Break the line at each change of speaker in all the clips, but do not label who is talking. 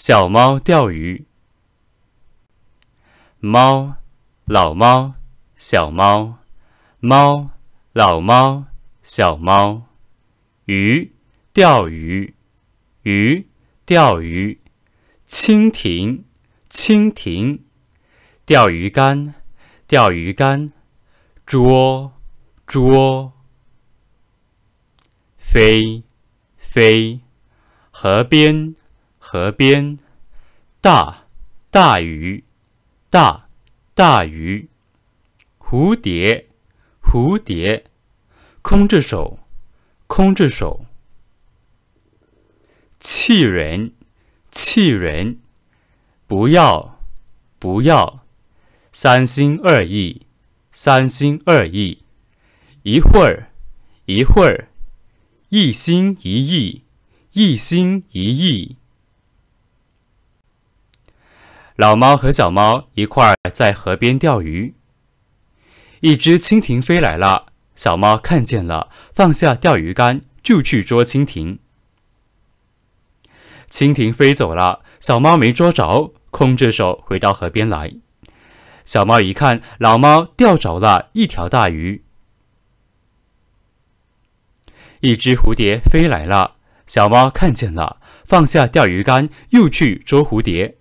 小猫钓鱼。猫，老猫，小猫，猫，老猫，小猫。鱼，钓鱼，鱼，钓鱼。蜻蜓，蜻蜓。钓鱼竿，钓鱼竿。捉，捉。飞，飞。河边，河边。大，大鱼，大，大鱼。蝴蝶，蝴蝶。空着手，空着手。气人，气人。不要，不要。三心二意，三心二意。一会儿，一会儿。一心一意，一心一意。老猫和小猫一块儿在河边钓鱼。一只蜻蜓飞来了，小猫看见了，放下钓鱼竿就去捉蜻蜓。蜻蜓飞走了，小猫没捉着，空着手回到河边来。小猫一看，老猫钓着了一条大鱼。一只蝴蝶飞来了，小猫看见了，放下钓鱼竿，又去捉蝴蝶。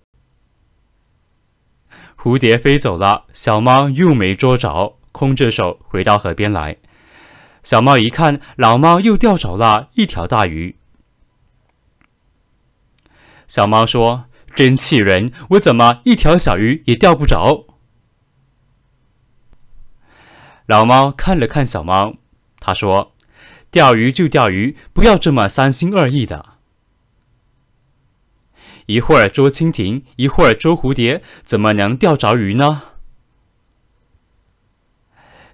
蝴蝶飞走了，小猫又没捉着，空着手回到河边来。小猫一看，老猫又钓着了一条大鱼。小猫说：“真气人，我怎么一条小鱼也钓不着？”老猫看了看小猫，他说。钓鱼就钓鱼，不要这么三心二意的。一会儿捉蜻蜓，一会儿捉蝴蝶，怎么能钓着鱼呢？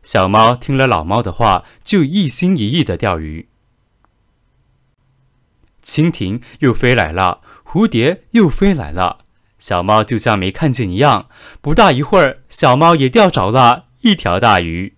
小猫听了老猫的话，就一心一意的钓鱼。蜻蜓又飞来了，蝴蝶又飞来了，小猫就像没看见一样。不大一会儿，小猫也钓着了一条大鱼。